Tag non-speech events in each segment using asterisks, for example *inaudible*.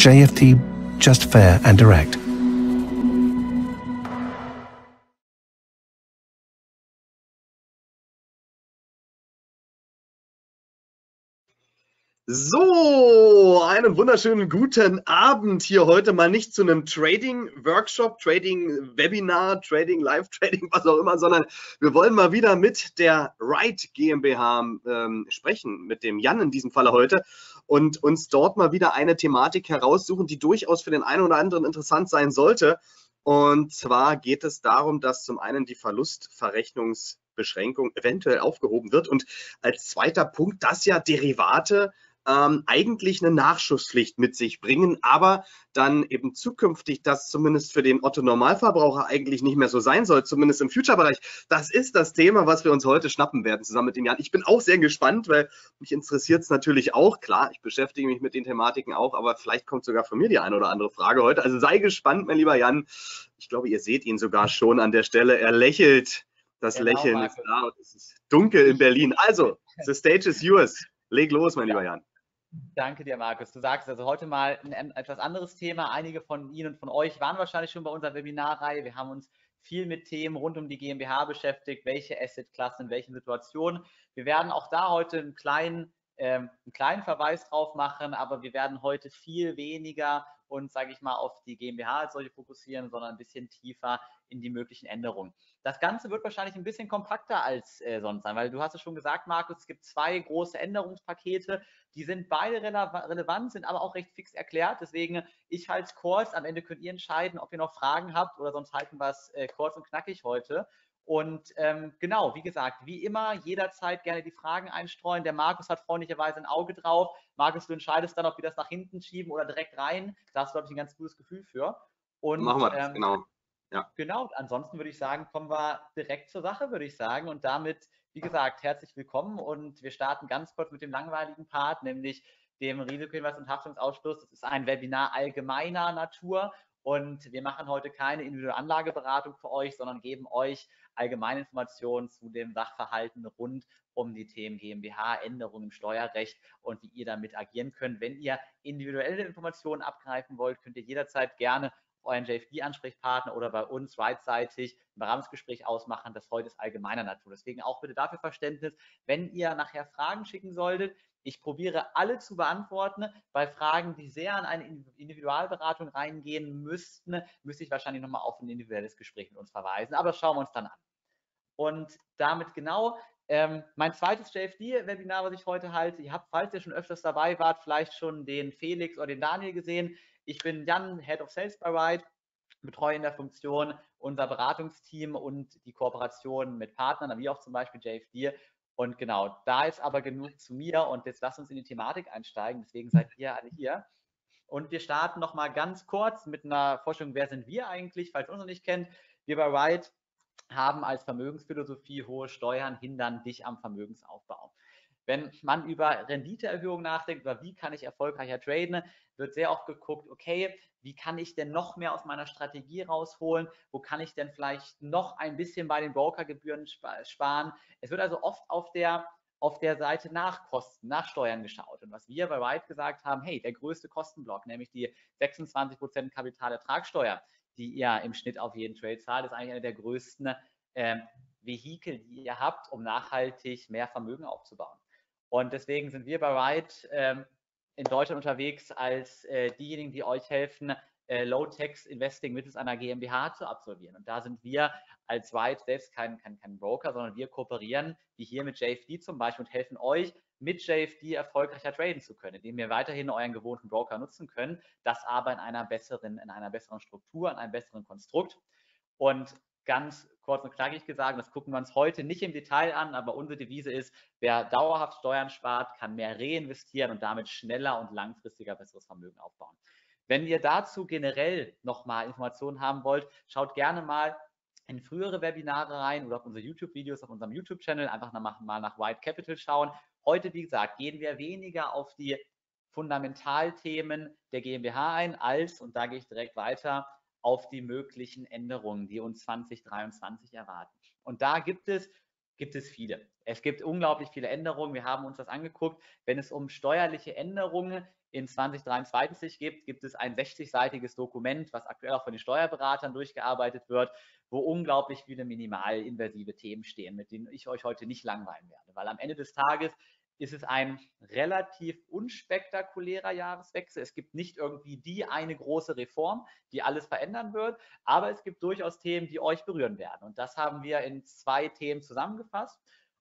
JFD, just fair and direct. So, einen wunderschönen guten Abend hier heute mal nicht zu einem Trading-Workshop, Trading-Webinar, Trading-Live-Trading, *laughs* was auch immer, sondern wir wollen mal wieder mit der Right GmbH ähm, sprechen, mit dem Jan in diesem Falle heute und uns dort mal wieder eine Thematik heraussuchen, die durchaus für den einen oder anderen interessant sein sollte. Und zwar geht es darum, dass zum einen die Verlustverrechnungsbeschränkung eventuell aufgehoben wird und als zweiter Punkt, dass ja Derivate ähm, eigentlich eine Nachschusspflicht mit sich bringen, aber dann eben zukünftig das zumindest für den Otto Normalverbraucher eigentlich nicht mehr so sein soll, zumindest im Future-Bereich. Das ist das Thema, was wir uns heute schnappen werden, zusammen mit dem Jan. Ich bin auch sehr gespannt, weil mich interessiert es natürlich auch. Klar, ich beschäftige mich mit den Thematiken auch, aber vielleicht kommt sogar von mir die eine oder andere Frage heute. Also sei gespannt, mein lieber Jan. Ich glaube, ihr seht ihn sogar schon an der Stelle. Er lächelt. Das genau, Lächeln Markus. ist da und es ist dunkel in Berlin. Also, the stage is yours. Leg los, mein ja. lieber Jan. Danke dir, Markus. Du sagst also heute mal ein etwas anderes Thema. Einige von Ihnen und von euch waren wahrscheinlich schon bei unserer Webinarreihe. Wir haben uns viel mit Themen rund um die GmbH beschäftigt, welche Assetklassen in welchen Situationen. Wir werden auch da heute einen kleinen, ähm, einen kleinen Verweis drauf machen, aber wir werden heute viel weniger uns, sage ich mal, auf die GmbH als solche fokussieren, sondern ein bisschen tiefer in die möglichen Änderungen. Das Ganze wird wahrscheinlich ein bisschen kompakter als äh, sonst sein, weil du hast es schon gesagt, Markus, es gibt zwei große Änderungspakete, die sind beide rele relevant, sind aber auch recht fix erklärt. Deswegen, ich halte es kurz. Am Ende könnt ihr entscheiden, ob ihr noch Fragen habt oder sonst halten wir es äh, kurz und knackig heute. Und ähm, genau, wie gesagt, wie immer, jederzeit gerne die Fragen einstreuen. Der Markus hat freundlicherweise ein Auge drauf. Markus, du entscheidest dann, ob wir das nach hinten schieben oder direkt rein. Da hast du, glaube ich, ein ganz gutes Gefühl für. Und, Machen wir das, ähm, genau. Ja. Genau, ansonsten würde ich sagen, kommen wir direkt zur Sache, würde ich sagen. Und damit, wie gesagt, herzlich willkommen. Und wir starten ganz kurz mit dem langweiligen Part, nämlich dem Risikohinweis und Haftungsausschluss. Das ist ein Webinar allgemeiner Natur und wir machen heute keine individuelle Anlageberatung für euch, sondern geben euch allgemeine Informationen zu dem Sachverhalten rund um die Themen GmbH, Änderungen im Steuerrecht und wie ihr damit agieren könnt. Wenn ihr individuelle Informationen abgreifen wollt, könnt ihr jederzeit gerne euren JFD-Ansprechpartner oder bei uns rightseitig ein Beratungsgespräch ausmachen. Das heute ist allgemeiner Natur. Deswegen auch bitte dafür Verständnis, wenn ihr nachher Fragen schicken solltet, ich probiere alle zu beantworten. Bei Fragen, die sehr an eine Individualberatung reingehen müssten, müsste ich wahrscheinlich nochmal auf ein individuelles Gespräch mit uns verweisen. Aber das schauen wir uns dann an. Und damit genau ähm, mein zweites JFD-Webinar, was ich heute halte. Ihr habt, falls ihr schon öfters dabei wart, vielleicht schon den Felix oder den Daniel gesehen. Ich bin Jan, Head of Sales bei Ride, betreue in der Funktion unser Beratungsteam und die Kooperation mit Partnern, wie auch zum Beispiel JFD und genau, da ist aber genug zu mir und jetzt lasst uns in die Thematik einsteigen. Deswegen seid ihr alle hier. Und wir starten nochmal ganz kurz mit einer Forschung, wer sind wir eigentlich, falls ihr uns noch nicht kennt. Wir bei Ride haben als Vermögensphilosophie hohe Steuern hindern dich am Vermögensaufbau. Wenn man über Renditeerhöhung nachdenkt, über wie kann ich erfolgreicher traden, wird sehr oft geguckt, okay, wie kann ich denn noch mehr aus meiner Strategie rausholen? Wo kann ich denn vielleicht noch ein bisschen bei den Brokergebühren sparen? Es wird also oft auf der auf der Seite nach Kosten, nach Steuern geschaut. Und was wir bei White gesagt haben, hey, der größte Kostenblock, nämlich die 26% Kapitalertragssteuer, die ihr im Schnitt auf jeden Trade zahlt, ist eigentlich einer der größten äh, Vehikel, die ihr habt, um nachhaltig mehr Vermögen aufzubauen. Und deswegen sind wir bei White ähm, in Deutschland unterwegs als äh, diejenigen, die euch helfen, äh, Low-Tax-Investing mittels einer GmbH zu absolvieren. Und da sind wir als White selbst kein, kein, kein Broker, sondern wir kooperieren, wie hier mit JFD zum Beispiel, und helfen euch, mit JFD erfolgreicher traden zu können, indem wir weiterhin euren gewohnten Broker nutzen können, das aber in einer besseren, in einer besseren Struktur, in einem besseren Konstrukt. Und ganz kurz und knackig gesagt, das gucken wir uns heute nicht im Detail an, aber unsere Devise ist, wer dauerhaft Steuern spart, kann mehr reinvestieren und damit schneller und langfristiger besseres Vermögen aufbauen. Wenn ihr dazu generell nochmal Informationen haben wollt, schaut gerne mal in frühere Webinare rein oder auf unsere YouTube-Videos auf unserem YouTube-Channel, einfach mal nach White Capital schauen. Heute, wie gesagt, gehen wir weniger auf die Fundamentalthemen der GmbH ein, als, und da gehe ich direkt weiter, auf die möglichen Änderungen, die uns 2023 erwarten. Und da gibt es gibt es viele. Es gibt unglaublich viele Änderungen. Wir haben uns das angeguckt. Wenn es um steuerliche Änderungen in 2023 gibt, gibt es ein 60-seitiges Dokument, was aktuell auch von den Steuerberatern durchgearbeitet wird, wo unglaublich viele minimalinversive Themen stehen, mit denen ich euch heute nicht langweilen werde. Weil am Ende des Tages ist es ein relativ unspektakulärer Jahreswechsel. Es gibt nicht irgendwie die eine große Reform, die alles verändern wird, aber es gibt durchaus Themen, die euch berühren werden. Und das haben wir in zwei Themen zusammengefasst.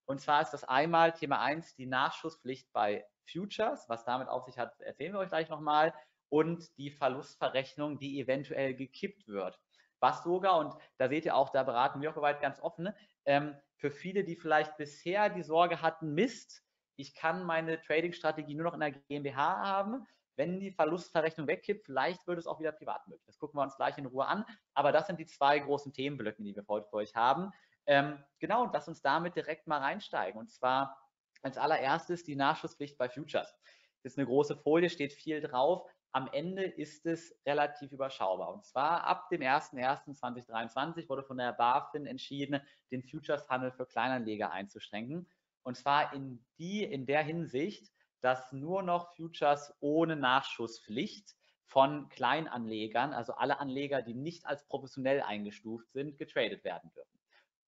Und zwar ist das einmal Thema 1 die Nachschusspflicht bei Futures. Was damit auf sich hat, erzählen wir euch gleich nochmal. Und die Verlustverrechnung, die eventuell gekippt wird. Was sogar, und da seht ihr auch, da beraten wir auch soweit ganz offen, ähm, für viele, die vielleicht bisher die Sorge hatten, Mist, ich kann meine Trading-Strategie nur noch in der GmbH haben. Wenn die Verlustverrechnung wegkippt, vielleicht wird es auch wieder privat möglich. Das gucken wir uns gleich in Ruhe an. Aber das sind die zwei großen Themenblöcke, die wir heute für euch haben. Ähm, genau, und lass uns damit direkt mal reinsteigen. Und zwar als allererstes die Nachschusspflicht bei Futures. Das ist eine große Folie, steht viel drauf. Am Ende ist es relativ überschaubar. Und zwar ab dem 01.01.2023 wurde von der BaFin entschieden, den Futures-Handel für Kleinanleger einzuschränken. Und zwar in die, in der Hinsicht, dass nur noch Futures ohne Nachschusspflicht von Kleinanlegern, also alle Anleger, die nicht als professionell eingestuft sind, getradet werden dürfen.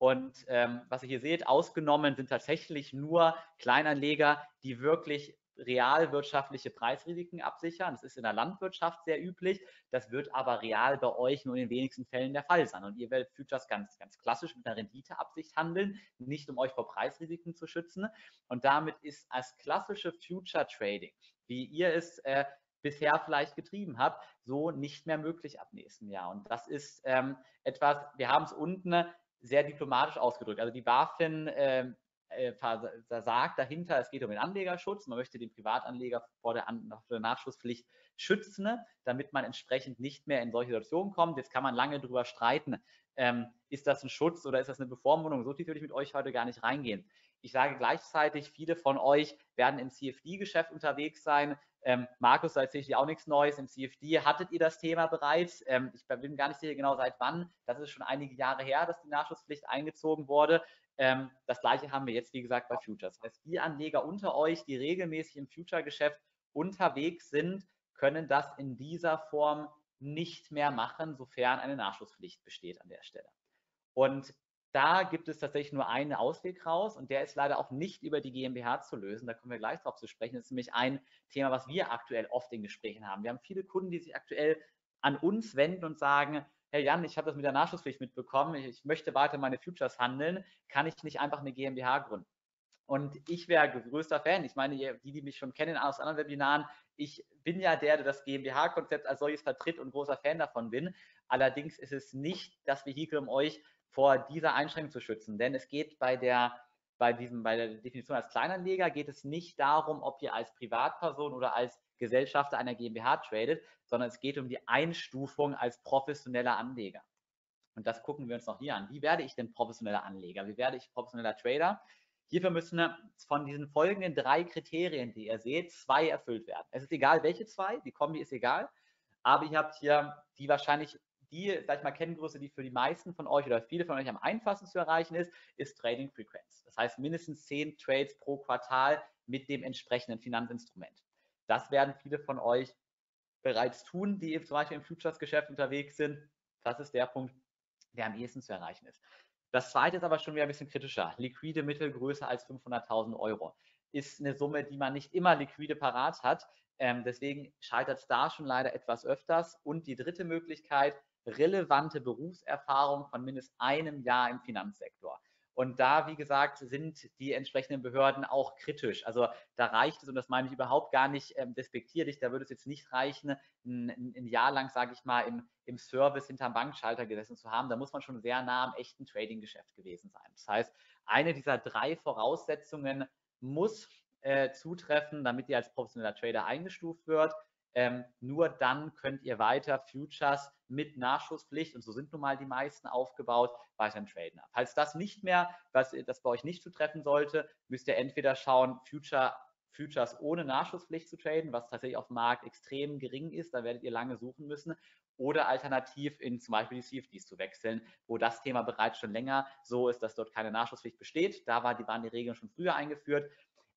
Und ähm, was ihr hier seht, ausgenommen sind tatsächlich nur Kleinanleger, die wirklich realwirtschaftliche Preisrisiken absichern. Das ist in der Landwirtschaft sehr üblich. Das wird aber real bei euch nur in den wenigsten Fällen der Fall sein. Und ihr werdet Futures ganz, ganz klassisch mit einer Renditeabsicht handeln, nicht um euch vor Preisrisiken zu schützen. Und damit ist als klassische Future Trading, wie ihr es äh, bisher vielleicht getrieben habt, so nicht mehr möglich ab nächsten Jahr. Und das ist ähm, etwas, wir haben es unten sehr diplomatisch ausgedrückt. Also die BaFin äh, äh, sagt dahinter, es geht um den Anlegerschutz. Man möchte den Privatanleger vor der, An vor der Nachschusspflicht schützen, damit man entsprechend nicht mehr in solche Situationen kommt. Jetzt kann man lange darüber streiten, ähm, ist das ein Schutz oder ist das eine Bevormundung? So tief würde ich mit euch heute gar nicht reingehen. Ich sage gleichzeitig, viele von euch werden im CFD-Geschäft unterwegs sein. Ähm, Markus, da erzähle ich dir auch nichts Neues. Im CFD hattet ihr das Thema bereits. Ähm, ich bin gar nicht sicher genau seit wann. Das ist schon einige Jahre her, dass die Nachschusspflicht eingezogen wurde. Ähm, das gleiche haben wir jetzt, wie gesagt, bei Futures. Das heißt, die Anleger unter euch, die regelmäßig im Future-Geschäft unterwegs sind, können das in dieser Form nicht mehr machen, sofern eine Nachschusspflicht besteht an der Stelle. Und da gibt es tatsächlich nur einen Ausweg raus und der ist leider auch nicht über die GmbH zu lösen. Da kommen wir gleich drauf zu sprechen. Das ist nämlich ein Thema, was wir aktuell oft in Gesprächen haben. Wir haben viele Kunden, die sich aktuell an uns wenden und sagen, hey Jan, ich habe das mit der Nachschusspflicht mitbekommen, ich, ich möchte weiter meine Futures handeln, kann ich nicht einfach eine GmbH gründen? Und ich wäre größter Fan. Ich meine, die, die mich schon kennen aus anderen Webinaren, ich bin ja der, der das GmbH-Konzept als solches vertritt und großer Fan davon bin. Allerdings ist es nicht das Vehikel, um euch vor dieser Einschränkung zu schützen. Denn es geht bei der, bei diesem, bei der Definition als Kleinanleger geht es nicht darum, ob ihr als Privatperson oder als Gesellschafter einer GmbH tradet, sondern es geht um die Einstufung als professioneller Anleger. Und das gucken wir uns noch hier an. Wie werde ich denn professioneller Anleger? Wie werde ich professioneller Trader? Hierfür müssen von diesen folgenden drei Kriterien, die ihr seht, zwei erfüllt werden. Es ist egal, welche zwei, die Kombi ist egal, aber ihr habt hier die wahrscheinlich die, sag ich mal, Kenngröße, die für die meisten von euch oder viele von euch am einfachsten zu erreichen ist, ist Trading Frequenz. Das heißt mindestens zehn Trades pro Quartal mit dem entsprechenden Finanzinstrument. Das werden viele von euch bereits tun, die zum Beispiel im Futures-Geschäft unterwegs sind. Das ist der Punkt, der am ehesten zu erreichen ist. Das zweite ist aber schon wieder ein bisschen kritischer. Liquide Mittel größer als 500.000 Euro ist eine Summe, die man nicht immer liquide parat hat. Ähm, deswegen scheitert es da schon leider etwas öfters. Und die dritte Möglichkeit, relevante Berufserfahrung von mindestens einem Jahr im Finanzsektor. Und da, wie gesagt, sind die entsprechenden Behörden auch kritisch. Also da reicht es, und das meine ich überhaupt gar nicht ähm, despektierlich, da würde es jetzt nicht reichen, ein, ein Jahr lang, sage ich mal, im, im Service hinterm Bankschalter gesessen zu haben. Da muss man schon sehr nah am echten Trading-Geschäft gewesen sein. Das heißt, eine dieser drei Voraussetzungen muss äh, zutreffen, damit ihr als professioneller Trader eingestuft wird. Ähm, nur dann könnt ihr weiter Futures mit Nachschusspflicht, und so sind nun mal die meisten aufgebaut, weiterhin traden. Falls das nicht mehr, was das bei euch nicht zutreffen sollte, müsst ihr entweder schauen, Future Futures ohne Nachschusspflicht zu traden, was tatsächlich auf dem Markt extrem gering ist. Da werdet ihr lange suchen müssen. Oder alternativ in zum Beispiel die CFDs zu wechseln, wo das Thema bereits schon länger so ist, dass dort keine Nachschusspflicht besteht. Da waren die Regeln schon früher eingeführt.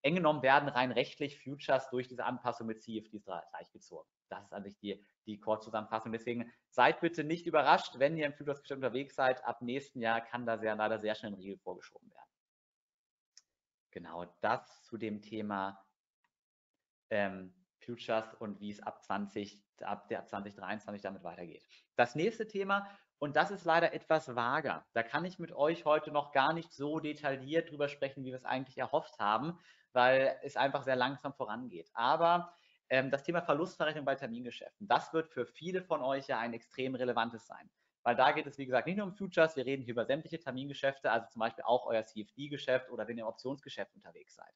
Eng genommen werden rein rechtlich Futures durch diese Anpassung mit CFDs gleichgezogen. Das ist an sich die, die Core-Zusammenfassung. Deswegen seid bitte nicht überrascht, wenn ihr im Futures-Geschäft unterwegs seid. Ab nächsten Jahr kann da sehr, leider sehr schnell ein Riegel vorgeschoben werden. Genau, das zu dem Thema ähm, Futures und wie es ab 20, ab der 2023 damit weitergeht. Das nächste Thema, und das ist leider etwas vager. Da kann ich mit euch heute noch gar nicht so detailliert drüber sprechen, wie wir es eigentlich erhofft haben, weil es einfach sehr langsam vorangeht. Aber ähm, das Thema Verlustverrechnung bei Termingeschäften, das wird für viele von euch ja ein extrem relevantes sein. Weil da geht es, wie gesagt, nicht nur um Futures, wir reden hier über sämtliche Termingeschäfte, also zum Beispiel auch euer CFD-Geschäft oder wenn ihr im Optionsgeschäft unterwegs seid.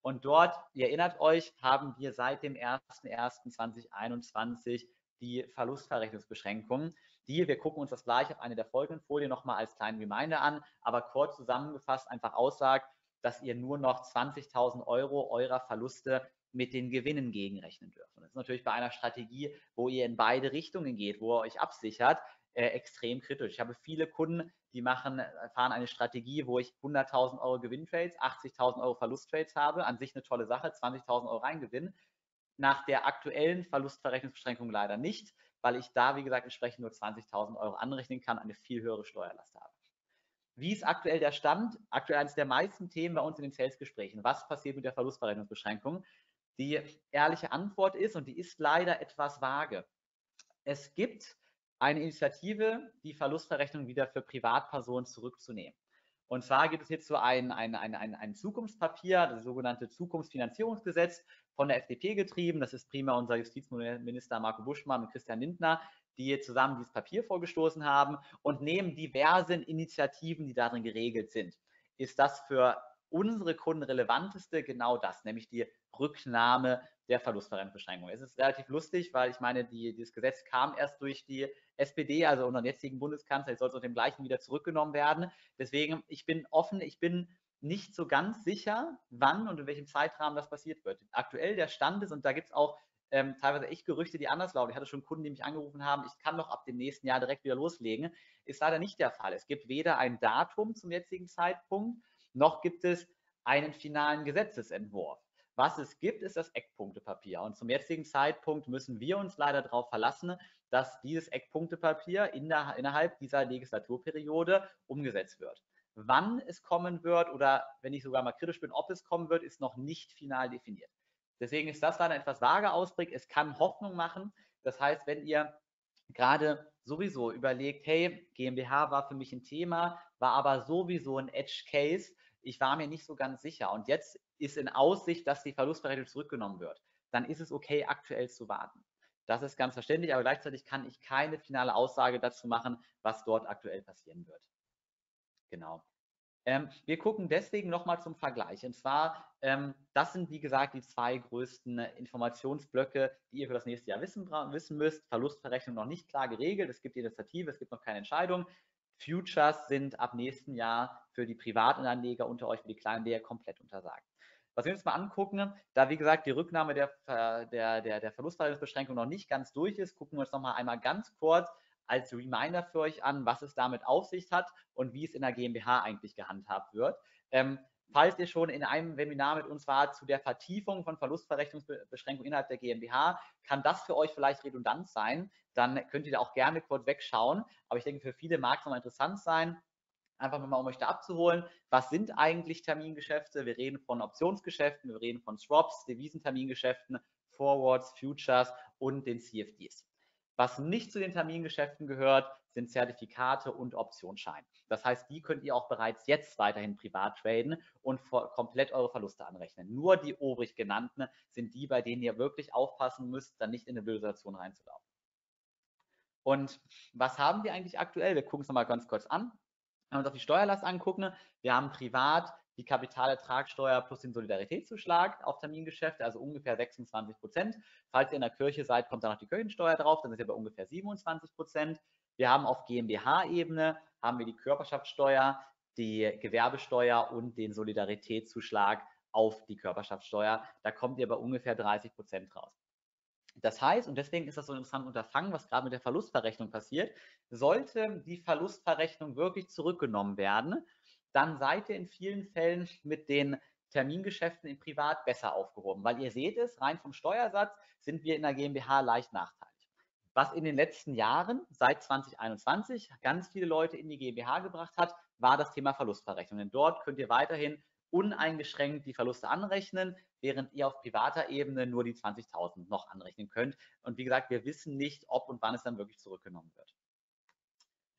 Und dort, ihr erinnert euch, haben wir seit dem 01.01.2021 die Verlustverrechnungsbeschränkungen, die, wir gucken uns das gleich auf eine der folgenden Folien nochmal als kleinen Reminder an, aber kurz zusammengefasst einfach aussagt, dass ihr nur noch 20.000 Euro eurer Verluste mit den Gewinnen gegenrechnen dürft. Und das ist natürlich bei einer Strategie, wo ihr in beide Richtungen geht, wo ihr euch absichert, äh, extrem kritisch. Ich habe viele Kunden, die machen, fahren eine Strategie, wo ich 100.000 Euro Gewinntrades, 80.000 Euro Verlusttrades habe. An sich eine tolle Sache, 20.000 Euro Reingewinn. Nach der aktuellen Verlustverrechnungsbeschränkung leider nicht, weil ich da, wie gesagt, entsprechend nur 20.000 Euro anrechnen kann, eine viel höhere Steuerlast habe. Wie ist aktuell der Stand? Aktuell eines der meisten Themen bei uns in den Sales-Gesprächen. Was passiert mit der Verlustverrechnungsbeschränkung? Die ehrliche Antwort ist, und die ist leider etwas vage. Es gibt eine Initiative, die Verlustverrechnung wieder für Privatpersonen zurückzunehmen. Und zwar gibt es hierzu ein, ein, ein, ein, ein Zukunftspapier, das sogenannte Zukunftsfinanzierungsgesetz von der FDP getrieben. Das ist prima unser Justizminister Marco Buschmann und Christian Lindner, die zusammen dieses Papier vorgestoßen haben und neben diversen Initiativen, die darin geregelt sind, ist das für unsere Kunden relevanteste genau das, nämlich die Rücknahme der Verlustverrechnungsbeschränkung. Es ist relativ lustig, weil ich meine, die, dieses Gesetz kam erst durch die SPD, also unseren jetzigen Bundeskanzler, jetzt soll es aus dem gleichen wieder zurückgenommen werden. Deswegen, ich bin offen, ich bin nicht so ganz sicher, wann und in welchem Zeitrahmen das passiert wird. Aktuell der Stand ist, und da gibt es auch ähm, teilweise echt Gerüchte, die anders lauten. Ich hatte schon Kunden, die mich angerufen haben, ich kann doch ab dem nächsten Jahr direkt wieder loslegen. Ist leider nicht der Fall. Es gibt weder ein Datum zum jetzigen Zeitpunkt, noch gibt es einen finalen Gesetzesentwurf. Was es gibt, ist das Eckpunktepapier. Und zum jetzigen Zeitpunkt müssen wir uns leider darauf verlassen, dass dieses Eckpunktepapier in der, innerhalb dieser Legislaturperiode umgesetzt wird. Wann es kommen wird oder wenn ich sogar mal kritisch bin, ob es kommen wird, ist noch nicht final definiert. Deswegen ist das leider etwas vage Ausblick. Es kann Hoffnung machen. Das heißt, wenn ihr gerade sowieso überlegt, hey, GmbH war für mich ein Thema, war aber sowieso ein Edge Case, ich war mir nicht so ganz sicher und jetzt ist in Aussicht, dass die Verlustberechnung zurückgenommen wird, dann ist es okay, aktuell zu warten. Das ist ganz verständlich, aber gleichzeitig kann ich keine finale Aussage dazu machen, was dort aktuell passieren wird. Genau. Ähm, wir gucken deswegen nochmal zum Vergleich. Und zwar, ähm, das sind wie gesagt die zwei größten Informationsblöcke, die ihr für das nächste Jahr wissen, wissen müsst. Verlustverrechnung noch nicht klar geregelt. Es gibt die Initiative, es gibt noch keine Entscheidung. Futures sind ab nächsten Jahr für die privaten Anleger unter euch, für die kleinen Anleger komplett untersagt. Was wir uns mal angucken, da wie gesagt die Rücknahme der, der, der, der Verlustverrechnungsbeschränkung noch nicht ganz durch ist, gucken wir uns noch mal einmal ganz kurz als Reminder für euch an, was es damit auf sich hat und wie es in der GmbH eigentlich gehandhabt wird. Ähm, falls ihr schon in einem Webinar mit uns wart zu der Vertiefung von Verlustverrechnungsbeschränkungen innerhalb der GmbH, kann das für euch vielleicht redundant sein. Dann könnt ihr da auch gerne kurz wegschauen. Aber ich denke, für viele mag es nochmal interessant sein, einfach mal, um euch da abzuholen. Was sind eigentlich Termingeschäfte? Wir reden von Optionsgeschäften, wir reden von Swaps, Devisentermingeschäften, Forwards, Futures und den CFDs. Was nicht zu den Termingeschäften gehört, sind Zertifikate und Optionsscheine. Das heißt, die könnt ihr auch bereits jetzt weiterhin privat traden und komplett eure Verluste anrechnen. Nur die obrig genannten sind die, bei denen ihr wirklich aufpassen müsst, dann nicht in eine Situation reinzulaufen. Und was haben wir eigentlich aktuell? Wir gucken es nochmal ganz kurz an. Wenn wir uns auf die Steuerlast angucken, wir haben privat die Kapitalertragssteuer plus den Solidaritätszuschlag auf Termingeschäfte, also ungefähr 26 Prozent. Falls ihr in der Kirche seid, kommt dann noch die Kirchensteuer drauf, dann sind ihr bei ungefähr 27 Prozent. Wir haben auf GmbH-Ebene haben wir die Körperschaftssteuer, die Gewerbesteuer und den Solidaritätszuschlag auf die Körperschaftssteuer. Da kommt ihr bei ungefähr 30 Prozent raus. Das heißt, und deswegen ist das so ein interessantes Unterfangen, was gerade mit der Verlustverrechnung passiert, sollte die Verlustverrechnung wirklich zurückgenommen werden, dann seid ihr in vielen Fällen mit den Termingeschäften im Privat besser aufgehoben, weil ihr seht es, rein vom Steuersatz sind wir in der GmbH leicht nachteilig. Was in den letzten Jahren, seit 2021, ganz viele Leute in die GmbH gebracht hat, war das Thema Verlustverrechnung. Denn dort könnt ihr weiterhin uneingeschränkt die Verluste anrechnen, während ihr auf privater Ebene nur die 20.000 noch anrechnen könnt. Und wie gesagt, wir wissen nicht, ob und wann es dann wirklich zurückgenommen wird.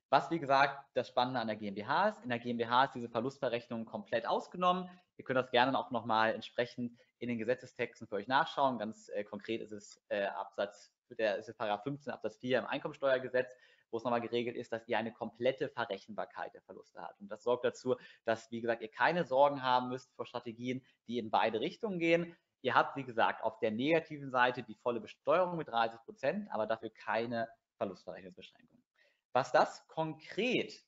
Was, wie gesagt, das Spannende an der GmbH ist, in der GmbH ist diese Verlustverrechnung komplett ausgenommen. Ihr könnt das gerne auch nochmal entsprechend in den Gesetzestexten für euch nachschauen. Ganz äh, konkret ist es äh, Absatz, der ist Paragraph 15 Absatz 4 im Einkommensteuergesetz, wo es nochmal geregelt ist, dass ihr eine komplette Verrechenbarkeit der Verluste habt. Und das sorgt dazu, dass, wie gesagt, ihr keine Sorgen haben müsst vor Strategien, die in beide Richtungen gehen. Ihr habt, wie gesagt, auf der negativen Seite die volle Besteuerung mit 30 Prozent, aber dafür keine Verlustverrechnungsbeschränkung. Was das konkret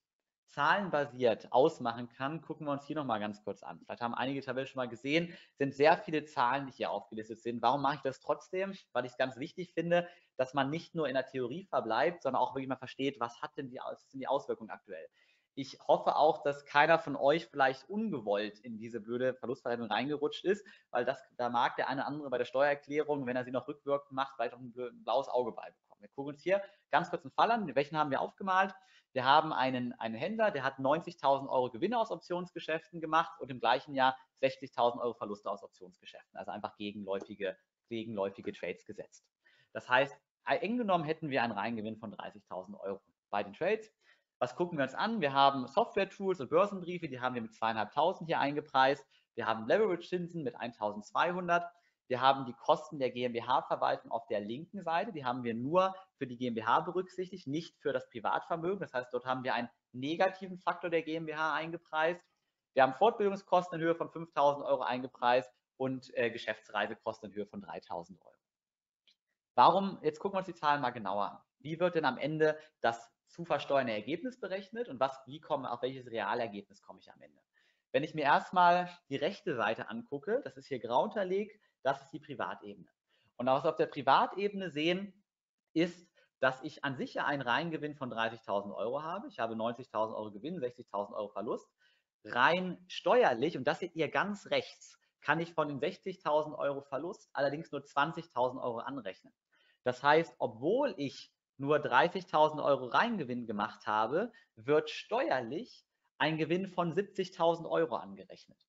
zahlenbasiert ausmachen kann, gucken wir uns hier nochmal ganz kurz an. Vielleicht haben einige Tabellen schon mal gesehen, sind sehr viele Zahlen, die hier aufgelistet sind. Warum mache ich das trotzdem? Weil ich es ganz wichtig finde, dass man nicht nur in der Theorie verbleibt, sondern auch wirklich mal versteht, was hat denn die, was sind die Auswirkungen aktuell. Ich hoffe auch, dass keiner von euch vielleicht ungewollt in diese blöde Verlustverrechnung reingerutscht ist, weil das, da mag der eine oder andere bei der Steuererklärung, wenn er sie noch rückwirkend macht, vielleicht auch ein blaues Auge beibekommen. Wir gucken uns hier ganz kurz einen Fall an. Welchen haben wir aufgemalt? Wir haben einen, einen Händler, der hat 90.000 Euro Gewinne aus Optionsgeschäften gemacht und im gleichen Jahr 60.000 Euro Verluste aus Optionsgeschäften, also einfach gegenläufige, gegenläufige Trades gesetzt. Das heißt, eng genommen hätten wir einen Reingewinn von 30.000 Euro bei den Trades. Was gucken wir uns an? Wir haben Software-Tools und Börsenbriefe, die haben wir mit 2.500 hier eingepreist. Wir haben Leverage-Zinsen mit 1.200. Wir haben die Kosten der GmbH-Verwaltung auf der linken Seite. Die haben wir nur für die GmbH berücksichtigt, nicht für das Privatvermögen. Das heißt, dort haben wir einen negativen Faktor der GmbH eingepreist. Wir haben Fortbildungskosten in Höhe von 5.000 Euro eingepreist und äh, Geschäftsreisekosten in Höhe von 3.000 Euro. Warum? Jetzt gucken wir uns die Zahlen mal genauer an. Wie wird denn am Ende das zu versteuernde Ergebnis berechnet und was, wie komme, auf welches Realergebnis komme ich am Ende? Wenn ich mir erstmal die rechte Seite angucke, das ist hier grau unterlegt, das ist die Privatebene. Und was wir auf der Privatebene sehen, ist, dass ich an sich ja einen Reingewinn von 30.000 Euro habe. Ich habe 90.000 Euro Gewinn, 60.000 Euro Verlust. Rein steuerlich, und das seht ihr ganz rechts, kann ich von den 60.000 Euro Verlust allerdings nur 20.000 Euro anrechnen. Das heißt, obwohl ich nur 30.000 Euro Reingewinn gemacht habe, wird steuerlich ein Gewinn von 70.000 Euro angerechnet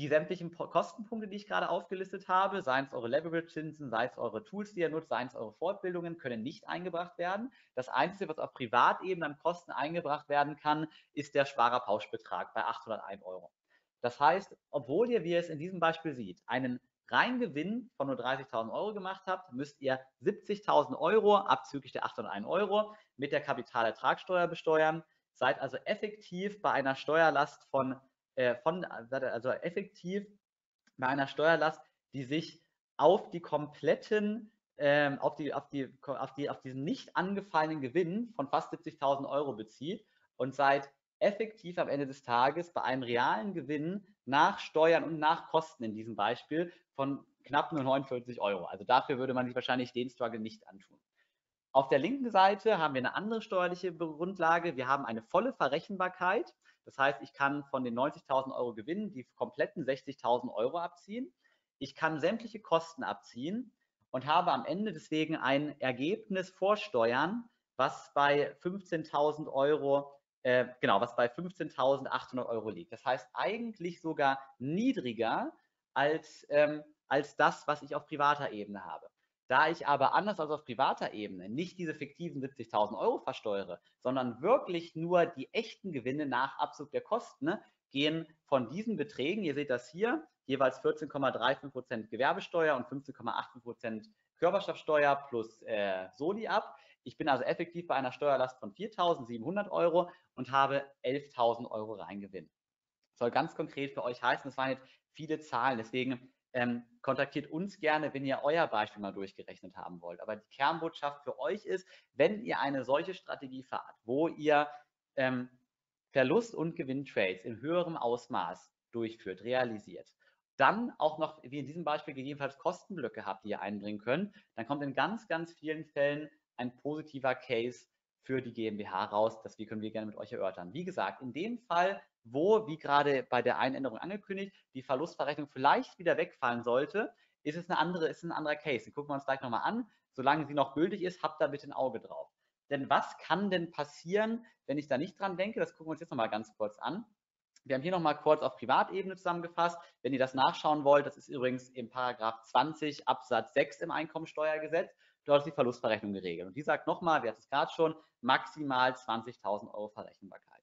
die sämtlichen Kostenpunkte, die ich gerade aufgelistet habe, seien es eure Leverage-Zinsen, sei es eure Tools, die ihr nutzt, seien es eure Fortbildungen, können nicht eingebracht werden. Das Einzige, was auf Privatebene an Kosten eingebracht werden kann, ist der Sparerpauschbetrag bei 801 Euro. Das heißt, obwohl ihr, wie ihr es in diesem Beispiel seht, einen Reingewinn von nur 30.000 Euro gemacht habt, müsst ihr 70.000 Euro abzüglich der 801 Euro mit der Kapitalertragssteuer besteuern. Seid also effektiv bei einer Steuerlast von äh, von, also effektiv bei einer Steuerlast, die sich auf die kompletten, ähm, auf, die, auf, die, auf, die, auf diesen nicht angefallenen Gewinn von fast 70.000 Euro bezieht und seid effektiv am Ende des Tages bei einem realen Gewinn nach Steuern und nach Kosten in diesem Beispiel von knapp nur 49 Euro. Also dafür würde man sich wahrscheinlich den Struggle nicht antun. Auf der linken Seite haben wir eine andere steuerliche Grundlage. Wir haben eine volle Verrechenbarkeit. Das heißt, ich kann von den 90.000 Euro Gewinn die kompletten 60.000 Euro abziehen. Ich kann sämtliche Kosten abziehen und habe am Ende deswegen ein Ergebnis vorsteuern, was bei 15.000 Euro, äh, genau, was bei 15.800 Euro liegt. Das heißt eigentlich sogar niedriger als, ähm, als das, was ich auf privater Ebene habe. Da ich aber anders als auf privater Ebene nicht diese fiktiven 70.000 Euro versteuere, sondern wirklich nur die echten Gewinne nach Abzug der Kosten, ne, gehen von diesen Beträgen, ihr seht das hier, jeweils 14,35% Gewerbesteuer und 15,85% Körperschaftssteuer plus äh, Soli ab. Ich bin also effektiv bei einer Steuerlast von 4.700 Euro und habe 11.000 Euro Reingewinn. Soll ganz konkret für euch heißen, das waren jetzt viele Zahlen, deswegen ähm, kontaktiert uns gerne, wenn ihr euer Beispiel mal durchgerechnet haben wollt. Aber die Kernbotschaft für euch ist, wenn ihr eine solche Strategie fahrt, wo ihr ähm, Verlust- und Gewinntrades in höherem Ausmaß durchführt, realisiert, dann auch noch, wie in diesem Beispiel, gegebenenfalls Kostenblöcke habt, die ihr einbringen könnt, dann kommt in ganz, ganz vielen Fällen ein positiver Case für die GmbH raus. Das können wir gerne mit euch erörtern. Wie gesagt, in dem Fall, wo, wie gerade bei der Einänderung angekündigt, die Verlustverrechnung vielleicht wieder wegfallen sollte, ist es eine andere, ist ein anderer Case. Den gucken wir uns gleich nochmal an. Solange sie noch gültig ist, habt da bitte ein Auge drauf. Denn was kann denn passieren, wenn ich da nicht dran denke? Das gucken wir uns jetzt nochmal ganz kurz an. Wir haben hier nochmal kurz auf Privatebene zusammengefasst. Wenn ihr das nachschauen wollt, das ist übrigens im Paragraph 20 Absatz 6 im Einkommensteuergesetz. Dort ist die Verlustverrechnung geregelt. Und die sagt nochmal, wir hatten es gerade schon, maximal 20.000 Euro Verrechenbarkeit.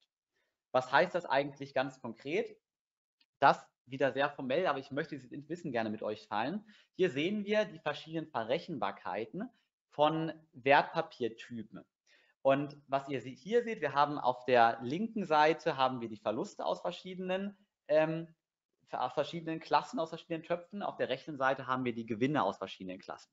Was heißt das eigentlich ganz konkret? Das wieder sehr formell, aber ich möchte dieses Wissen gerne mit euch teilen. Hier sehen wir die verschiedenen Verrechenbarkeiten von Wertpapiertypen. Und was ihr hier seht, wir haben auf der linken Seite haben wir die Verluste aus verschiedenen, ähm, aus verschiedenen Klassen, aus verschiedenen Töpfen. Auf der rechten Seite haben wir die Gewinne aus verschiedenen Klassen.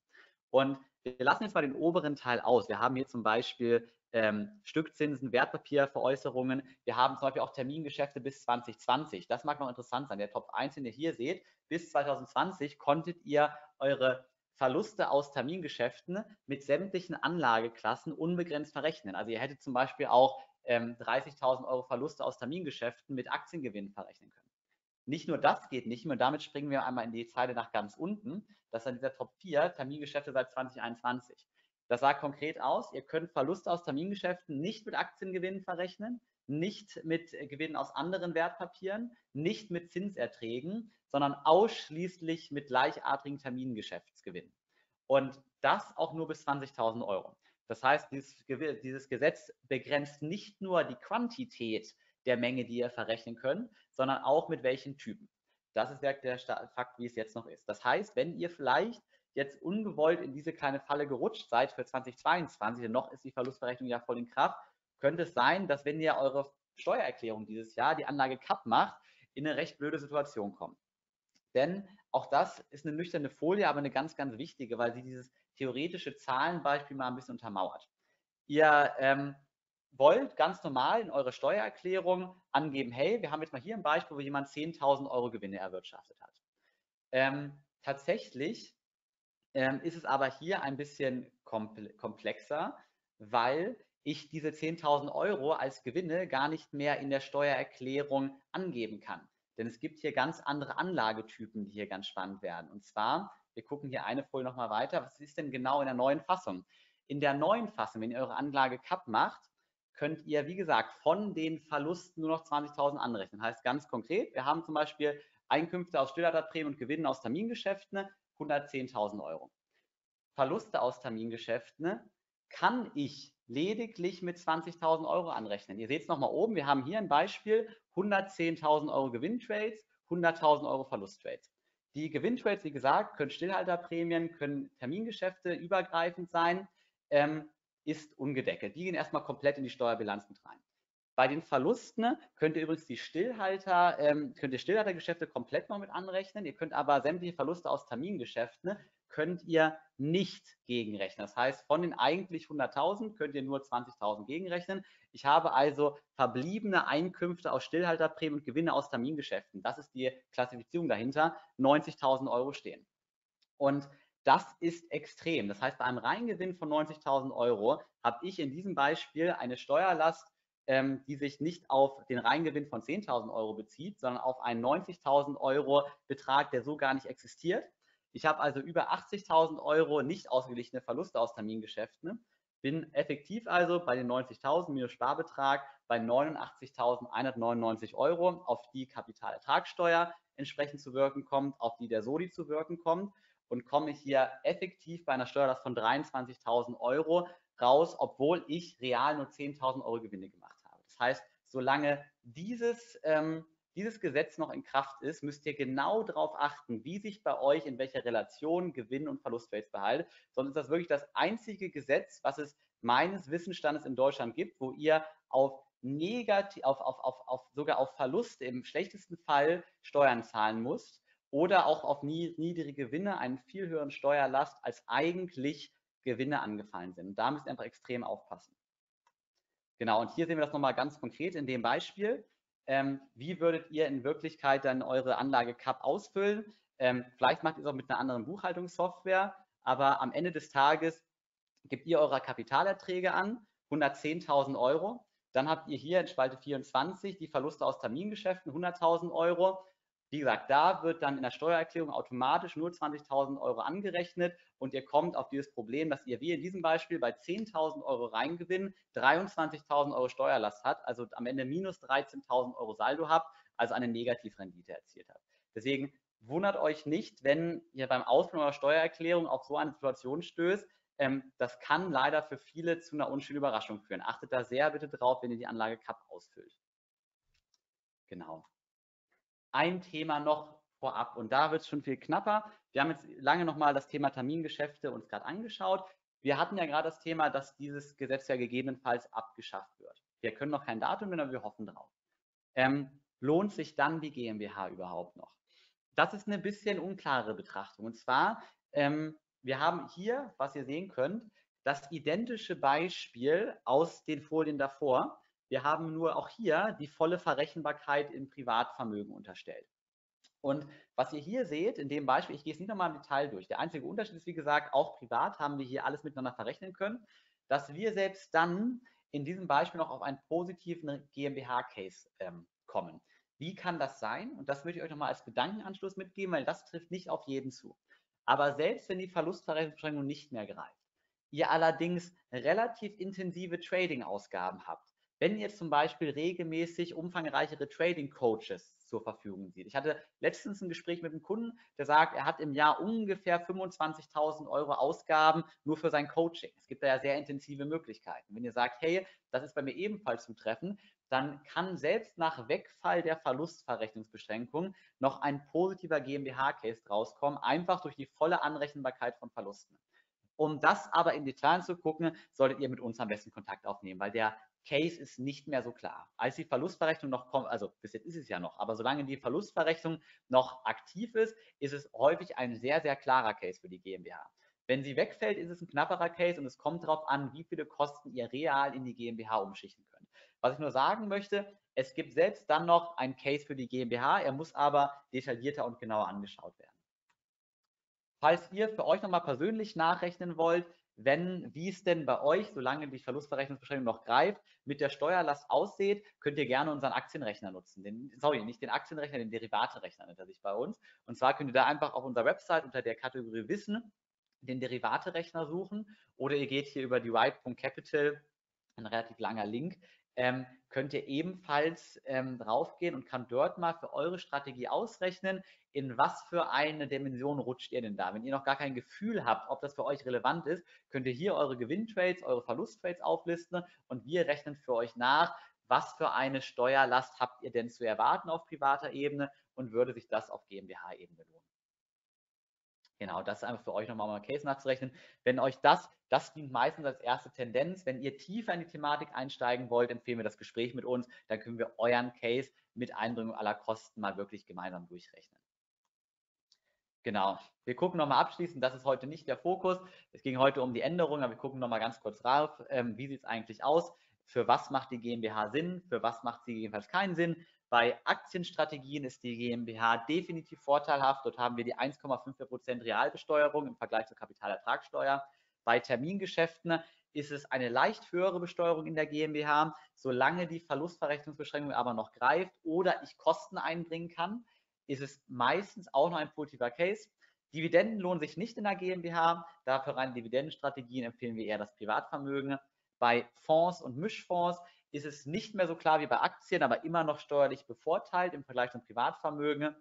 Und wir lassen jetzt mal den oberen Teil aus. Wir haben hier zum Beispiel ähm, Stückzinsen, Wertpapierveräußerungen. Wir haben zum Beispiel auch Termingeschäfte bis 2020. Das mag noch interessant sein. Der Top 1, den ihr hier seht, bis 2020 konntet ihr eure Verluste aus Termingeschäften mit sämtlichen Anlageklassen unbegrenzt verrechnen. Also ihr hättet zum Beispiel auch ähm, 30.000 Euro Verluste aus Termingeschäften mit Aktiengewinnen verrechnen können. Nicht nur das geht nicht mehr, damit springen wir einmal in die Zeile nach ganz unten. Das ist dann dieser Top 4, Termingeschäfte seit 2021. Das sagt konkret aus, ihr könnt Verluste aus Termingeschäften nicht mit Aktiengewinnen verrechnen, nicht mit Gewinnen aus anderen Wertpapieren, nicht mit Zinserträgen, sondern ausschließlich mit gleichartigen Termingeschäftsgewinnen. Und das auch nur bis 20.000 Euro. Das heißt, dieses, dieses, Gesetz begrenzt nicht nur die Quantität der Menge, die ihr verrechnen könnt, sondern auch mit welchen Typen. Das ist der, Fakt, wie es jetzt noch ist. Das heißt, wenn ihr vielleicht jetzt ungewollt in diese kleine Falle gerutscht seid für 2022, denn noch ist die Verlustverrechnung ja voll in Kraft, könnte es sein, dass wenn ihr eure Steuererklärung dieses Jahr die Anlage CAP macht, in eine recht blöde Situation kommt. Denn auch das ist eine nüchterne Folie, aber eine ganz, ganz wichtige, weil sie dieses theoretische Zahlenbeispiel mal ein bisschen untermauert. Ihr ähm, wollt ganz normal in eure Steuererklärung angeben, hey, wir haben jetzt mal hier ein Beispiel, wo jemand 10.000 Euro Gewinne erwirtschaftet hat. Ähm, tatsächlich ähm, ist es aber hier ein bisschen komplexer, weil ich diese 10.000 Euro als Gewinne gar nicht mehr in der Steuererklärung angeben kann. Denn es gibt hier ganz andere Anlagetypen, die hier ganz spannend werden. Und zwar, wir gucken hier eine Folie nochmal weiter, was ist denn genau in der neuen Fassung? In der neuen Fassung, wenn ihr eure Anlage CAP macht, könnt ihr, wie gesagt, von den Verlusten nur noch 20.000 anrechnen. Heißt ganz konkret, wir haben zum Beispiel Einkünfte aus Stillhalterprämien und Gewinnen aus Termingeschäften 110.000 Euro. Verluste aus Termingeschäften kann ich lediglich mit 20.000 Euro anrechnen. Ihr seht es nochmal oben, wir haben hier ein Beispiel, 110.000 Euro Gewinntrades, 100.000 Euro Verlusttrades. Die Gewinntrades, wie gesagt, können Stillhalterprämien, können Termingeschäfte übergreifend sein, ähm, ist ungedeckelt. Die gehen erstmal komplett in die Steuerbilanz mit rein. Bei den Verlusten könnt ihr übrigens die Stillhalter, ähm, könnt ihr Stillhaltergeschäfte komplett noch mit anrechnen. Ihr könnt aber sämtliche Verluste aus Termingeschäften könnt ihr nicht gegenrechnen. Das heißt, von den eigentlich 100.000 könnt ihr nur 20.000 gegenrechnen. Ich habe also verbliebene Einkünfte aus Stillhalterprämien und Gewinne aus Termingeschäften. Das ist die Klassifizierung dahinter. 90.000 Euro stehen. Und das ist extrem. Das heißt, bei einem Reingewinn von 90.000 Euro habe ich in diesem Beispiel eine Steuerlast, ähm, die sich nicht auf den Reingewinn von 10.000 Euro bezieht, sondern auf einen 90.000 Euro Betrag, der so gar nicht existiert. Ich habe also über 80.000 Euro nicht ausgeglichene Verluste aus Termingeschäften, bin effektiv also bei den 90.000 minus Sparbetrag bei 89.199 Euro, auf die Kapitalertragssteuer entsprechend zu wirken kommt, auf die der Soli zu wirken kommt und komme hier effektiv bei einer Steuerlast von 23.000 Euro raus, obwohl ich real nur 10.000 Euro Gewinne gemacht habe. Das heißt, solange dieses ähm, dieses Gesetz noch in Kraft ist, müsst ihr genau darauf achten, wie sich bei euch in welcher Relation Gewinn- und Verlustrates behalten. Sonst ist das wirklich das einzige Gesetz, was es meines Wissensstandes in Deutschland gibt, wo ihr auf negativ, auf, auf, auf, auf sogar auf Verluste im schlechtesten Fall Steuern zahlen müsst oder auch auf niedrige Gewinne einen viel höheren Steuerlast als eigentlich Gewinne angefallen sind. Da müsst ihr einfach extrem aufpassen. Genau, und hier sehen wir das nochmal ganz konkret in dem Beispiel. ähm, wie würdet ihr in Wirklichkeit dann eure Anlage CAP ausfüllen? Ähm, vielleicht macht ihr es auch mit einer anderen Buchhaltungssoftware, aber am Ende des Tages gebt ihr eure Kapitalerträge an, 110.000 Euro. Dann habt ihr hier in Spalte 24 die Verluste aus Termingeschäften, 100.000 Euro. Wie gesagt, da wird dann in der Steuererklärung automatisch nur 20.000 Euro angerechnet und ihr kommt auf dieses Problem, dass ihr wie in diesem Beispiel bei 10.000 Euro Reingewinn 23.000 Euro Steuerlast hat, also am Ende minus 13.000 Euro Saldo habt, also eine Negativrendite erzielt habt. Deswegen wundert euch nicht, wenn ihr beim Ausfüllen eurer Steuererklärung auf so eine Situation stößt. Ähm, das kann leider für viele zu einer unschönen Überraschung führen. Achtet da sehr bitte drauf, wenn ihr die Anlage CAP ausfüllt. Genau ein Thema noch vorab und da wird es schon viel knapper. Wir haben jetzt lange nochmal das Thema Termingeschäfte uns gerade angeschaut. Wir hatten ja gerade das Thema, dass dieses Gesetz ja gegebenenfalls abgeschafft wird. Wir können noch kein Datum nennen, aber wir hoffen drauf. Ähm, lohnt sich dann die GmbH überhaupt noch? Das ist eine bisschen unklare Betrachtung. Und zwar, ähm, wir haben hier, was ihr sehen könnt, das identische Beispiel aus den Folien davor. Wir haben nur auch hier die volle Verrechenbarkeit im Privatvermögen unterstellt. Und was ihr hier seht, in dem Beispiel, ich gehe es nicht nochmal im Detail durch. Der einzige Unterschied ist, wie gesagt, auch privat haben wir hier alles miteinander verrechnen können, dass wir selbst dann in diesem Beispiel noch auf einen positiven GmbH-Case ähm, kommen. Wie kann das sein? Und das möchte ich euch nochmal als Gedankenanschluss mitgeben, weil das trifft nicht auf jeden zu. Aber selbst wenn die Verlustverrechnungsbeschränkung nicht mehr greift, ihr allerdings relativ intensive Trading-Ausgaben habt, wenn ihr zum Beispiel regelmäßig umfangreichere Trading Coaches zur Verfügung sieht. Ich hatte letztens ein Gespräch mit einem Kunden, der sagt, er hat im Jahr ungefähr 25.000 Euro Ausgaben nur für sein Coaching. Es gibt da ja sehr intensive Möglichkeiten. Wenn ihr sagt, hey, das ist bei mir ebenfalls zutreffend, dann kann selbst nach Wegfall der Verlustverrechnungsbeschränkung noch ein positiver GmbH-Case rauskommen, einfach durch die volle Anrechenbarkeit von Verlusten. Um das aber in Detail zu gucken, solltet ihr mit uns am besten Kontakt aufnehmen, weil der Case ist nicht mehr so klar. Als die Verlustverrechnung noch kommt, also bis jetzt ist es ja noch, aber solange die Verlustverrechnung noch aktiv ist, ist es häufig ein sehr, sehr klarer Case für die GmbH. Wenn sie wegfällt, ist es ein knapperer Case und es kommt darauf an, wie viele Kosten ihr real in die GmbH umschichten könnt. Was ich nur sagen möchte, es gibt selbst dann noch einen Case für die GmbH, er muss aber detaillierter und genauer angeschaut werden. Falls ihr für euch nochmal persönlich nachrechnen wollt, wenn, wie es denn bei euch, solange die Verlustverrechnungsbeschränkung noch greift, mit der Steuerlast aussieht, könnt ihr gerne unseren Aktienrechner nutzen. Den, sorry, nicht den Aktienrechner, den Derivaterechner nennt er sich bei uns. Und zwar könnt ihr da einfach auf unserer Website unter der Kategorie Wissen den Derivaterechner suchen oder ihr geht hier über die White.capital, ein relativ langer Link, ähm, könnt ihr ebenfalls ähm, draufgehen und kann dort mal für eure Strategie ausrechnen, in was für eine Dimension rutscht ihr denn da. Wenn ihr noch gar kein Gefühl habt, ob das für euch relevant ist, könnt ihr hier eure Gewinntrades, eure Verlusttrades auflisten und wir rechnen für euch nach, was für eine Steuerlast habt ihr denn zu erwarten auf privater Ebene und würde sich das auf GmbH-Ebene lohnen. Genau, das ist einfach für euch nochmal mal Case nachzurechnen. Wenn euch das, das dient meistens als erste Tendenz. Wenn ihr tiefer in die Thematik einsteigen wollt, empfehlen wir das Gespräch mit uns. Dann können wir euren Case mit Einbringung aller Kosten mal wirklich gemeinsam durchrechnen. Genau. Wir gucken nochmal abschließend, das ist heute nicht der Fokus. Es ging heute um die Änderung, aber wir gucken nochmal ganz kurz drauf. Ähm, wie sieht es eigentlich aus? Für was macht die GmbH Sinn? Für was macht sie jedenfalls keinen Sinn? Bei Aktienstrategien ist die GmbH definitiv vorteilhaft. Dort haben wir die 1,5% Realbesteuerung im Vergleich zur Kapitalertragssteuer. Bei Termingeschäften ist es eine leicht höhere Besteuerung in der GmbH, solange die Verlustverrechnungsbeschränkung aber noch greift oder ich Kosten einbringen kann, ist es meistens auch noch ein positiver Case. Dividenden lohnen sich nicht in der GmbH. Dafür rein Dividendenstrategien empfehlen wir eher das Privatvermögen. Bei Fonds und Mischfonds ist es nicht mehr so klar wie bei Aktien, aber immer noch steuerlich bevorteilt im Vergleich zum Privatvermögen.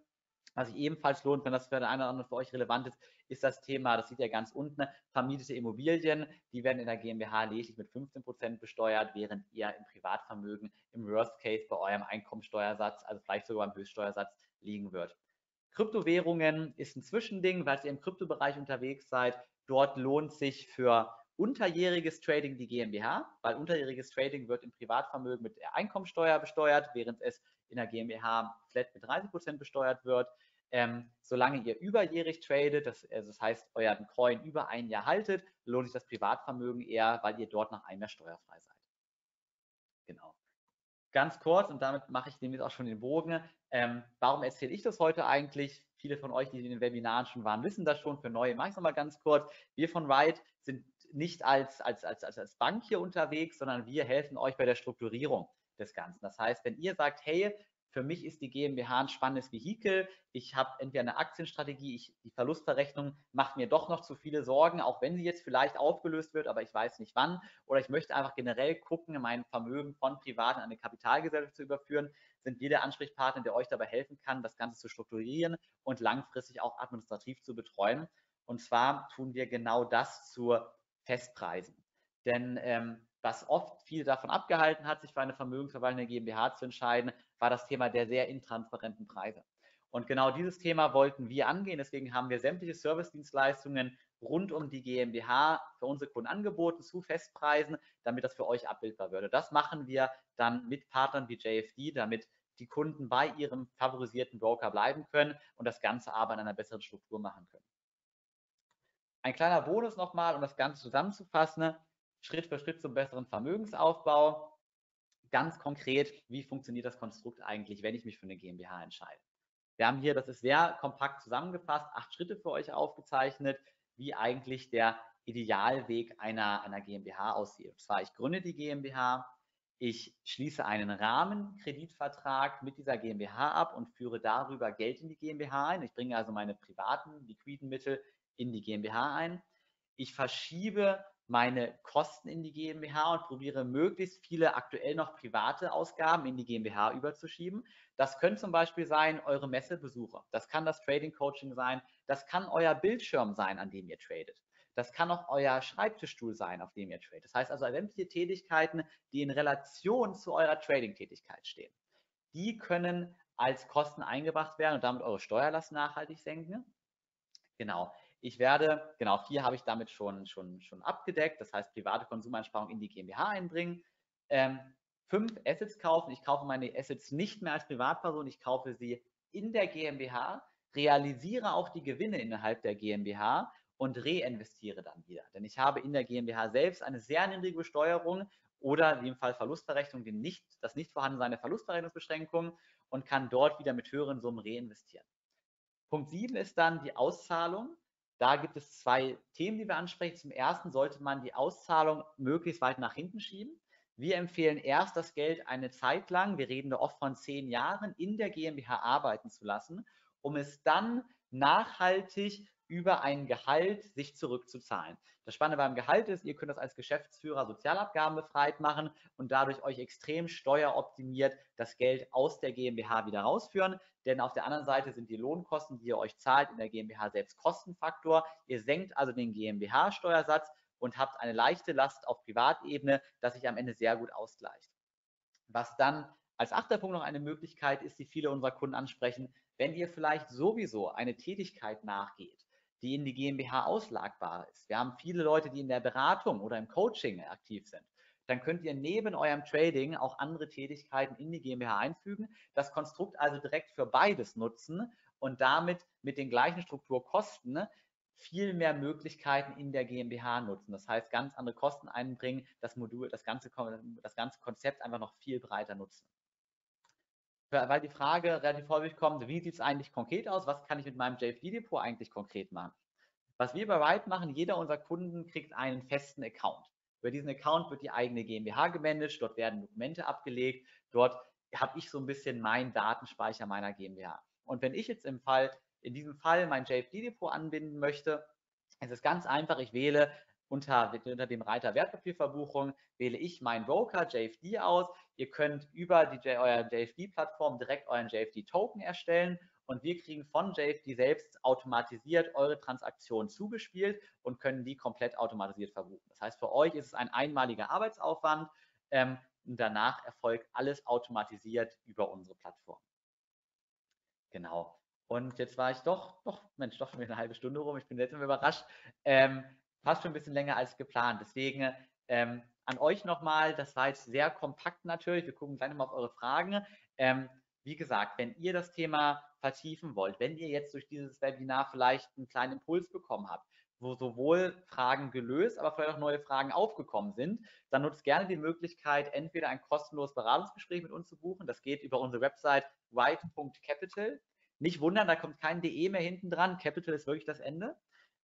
Was sich ebenfalls lohnt, wenn das für den einen oder anderen für euch relevant ist, ist das Thema, das sieht ihr ganz unten, vermietete Immobilien. Die werden in der GmbH lediglich mit 15 Prozent besteuert, während ihr im Privatvermögen im Worst Case bei eurem Einkommensteuersatz, also vielleicht sogar beim Höchststeuersatz, liegen wird. Kryptowährungen ist ein Zwischending, weil ihr im Kryptobereich unterwegs seid. Dort lohnt sich für unterjähriges Trading die GmbH, weil unterjähriges Trading wird im Privatvermögen mit der Einkommensteuer besteuert, während es in der GmbH flat mit 30 Prozent besteuert wird. Ähm, solange ihr überjährig tradet, das, also das heißt, euren Coin über ein Jahr haltet, lohnt sich das Privatvermögen eher, weil ihr dort nach einem Jahr steuerfrei seid. Genau. ganz kurz, und damit mache ich demnächst auch schon den Bogen. Ähm, warum erzähle ich das heute eigentlich? Viele von euch, die in den Webinaren schon waren, wissen das schon. Für neue mache ich es nochmal ganz kurz. Wir von Ride sind nicht als, als, als, als Bank hier unterwegs, sondern wir helfen euch bei der Strukturierung des Ganzen. Das heißt, wenn ihr sagt, hey, für mich ist die GmbH ein spannendes Vehikel. Ich habe entweder eine Aktienstrategie, ich, die Verlustverrechnung macht mir doch noch zu viele Sorgen, auch wenn sie jetzt vielleicht aufgelöst wird, aber ich weiß nicht wann. Oder ich möchte einfach generell gucken, mein Vermögen von Privaten an eine Kapitalgesellschaft zu überführen, sind wir der Ansprechpartner, der euch dabei helfen kann, das Ganze zu strukturieren und langfristig auch administrativ zu betreuen. Und zwar tun wir genau das zur Festpreisen. Denn ähm, was oft viele davon abgehalten hat, sich für eine vermögensverwaltende GmbH zu entscheiden, war das Thema der sehr intransparenten Preise. Und genau dieses Thema wollten wir angehen. Deswegen haben wir sämtliche Servicedienstleistungen rund um die GmbH für unsere Kunden angeboten zu Festpreisen, damit das für euch abbildbar würde. Das machen wir dann mit Partnern wie JFD, damit die Kunden bei ihrem favorisierten Broker bleiben können und das Ganze aber in einer besseren Struktur machen können. Ein kleiner Bonus nochmal, um das Ganze zusammenzufassen. Schritt für Schritt zum besseren Vermögensaufbau. Ganz konkret, wie funktioniert das Konstrukt eigentlich, wenn ich mich für eine GmbH entscheide? Wir haben hier, das ist sehr kompakt zusammengefasst, acht Schritte für euch aufgezeichnet, wie eigentlich der Idealweg einer, einer GmbH aussieht. Und zwar, ich gründe die GmbH, ich schließe einen Rahmenkreditvertrag mit dieser GmbH ab und führe darüber Geld in die GmbH ein. Ich bringe also meine privaten liquiden Mittel in die GmbH ein. Ich verschiebe meine Kosten in die GmbH und probiere möglichst viele aktuell noch private Ausgaben in die GmbH überzuschieben. Das können zum Beispiel sein eure Messebesucher. Das kann das Trading Coaching sein. Das kann euer Bildschirm sein, an dem ihr tradet. Das kann auch euer Schreibtischstuhl sein, auf dem ihr tradet. Das heißt also sämtliche Tätigkeiten, die in Relation zu eurer Trading-Tätigkeit stehen. Die können als Kosten eingebracht werden und damit eure Steuerlast nachhaltig senken. Genau. Ich werde, genau, vier habe ich damit schon, schon, schon abgedeckt, das heißt private Konsumeinsparung in die GmbH einbringen. Ähm, fünf Assets kaufen. Ich kaufe meine Assets nicht mehr als Privatperson, ich kaufe sie in der GmbH, realisiere auch die Gewinne innerhalb der GmbH und reinvestiere dann wieder. Denn ich habe in der GmbH selbst eine sehr niedrige Besteuerung oder wie im Fall Verlustverrechnung den nicht, das Nichtvorhandensein der Verlustverrechnungsbeschränkung und kann dort wieder mit höheren Summen reinvestieren. Punkt 7 ist dann die Auszahlung. Da gibt es zwei Themen, die wir ansprechen. Zum ersten sollte man die Auszahlung möglichst weit nach hinten schieben. Wir empfehlen erst das Geld eine Zeit lang, wir reden da oft von zehn Jahren, in der GmbH arbeiten zu lassen, um es dann nachhaltig über ein Gehalt sich zurückzuzahlen. Das Spannende beim Gehalt ist, ihr könnt das als Geschäftsführer Sozialabgaben befreit machen und dadurch euch extrem steueroptimiert das Geld aus der GmbH wieder rausführen. Denn auf der anderen Seite sind die Lohnkosten, die ihr euch zahlt, in der GmbH selbst Kostenfaktor. Ihr senkt also den GmbH-Steuersatz und habt eine leichte Last auf Privatebene, das sich am Ende sehr gut ausgleicht. Was dann als achter Punkt noch eine Möglichkeit ist, die viele unserer Kunden ansprechen, wenn ihr vielleicht sowieso eine Tätigkeit nachgeht, die in die GmbH auslagbar ist. Wir haben viele Leute, die in der Beratung oder im Coaching aktiv sind. Dann könnt ihr neben eurem Trading auch andere Tätigkeiten in die GmbH einfügen, das Konstrukt also direkt für beides nutzen und damit mit den gleichen Strukturkosten viel mehr Möglichkeiten in der GmbH nutzen. Das heißt, ganz andere Kosten einbringen, das Modul, das ganze, das ganze Konzept einfach noch viel breiter nutzen weil die Frage relativ häufig kommt, wie sieht es eigentlich konkret aus? Was kann ich mit meinem JFD-Depot eigentlich konkret machen? Was wir bei Ride machen, jeder unserer Kunden kriegt einen festen Account. Über diesen Account wird die eigene GmbH gemanagt, dort werden Dokumente abgelegt, dort habe ich so ein bisschen meinen Datenspeicher meiner GmbH. Und wenn ich jetzt im Fall, in diesem Fall mein JFD-Depot anbinden möchte, ist es ganz einfach, ich wähle unter, unter dem Reiter Wertpapierverbuchung wähle ich meinen Broker JFD aus. Ihr könnt über die, euer JFD-Plattform direkt euren JFD-Token erstellen und wir kriegen von JFD selbst automatisiert eure Transaktion zugespielt und können die komplett automatisiert verbuchen. Das heißt, für euch ist es ein einmaliger Arbeitsaufwand ähm, danach erfolgt alles automatisiert über unsere Plattform. Genau. Und jetzt war ich doch, doch, Mensch, doch schon wieder eine halbe Stunde rum. Ich bin jetzt immer überrascht. Ähm, fast schon ein bisschen länger als geplant. Deswegen ähm, an euch nochmal, das war jetzt sehr kompakt natürlich. Wir gucken gleich nochmal auf eure Fragen. Ähm, wie gesagt, wenn ihr das Thema vertiefen wollt, wenn ihr jetzt durch dieses Webinar vielleicht einen kleinen Impuls bekommen habt, wo sowohl Fragen gelöst, aber vielleicht auch neue Fragen aufgekommen sind, dann nutzt gerne die Möglichkeit, entweder ein kostenloses Beratungsgespräch mit uns zu buchen. Das geht über unsere Website white.capital. Nicht wundern, da kommt kein DE mehr hinten dran. Capital ist wirklich das Ende.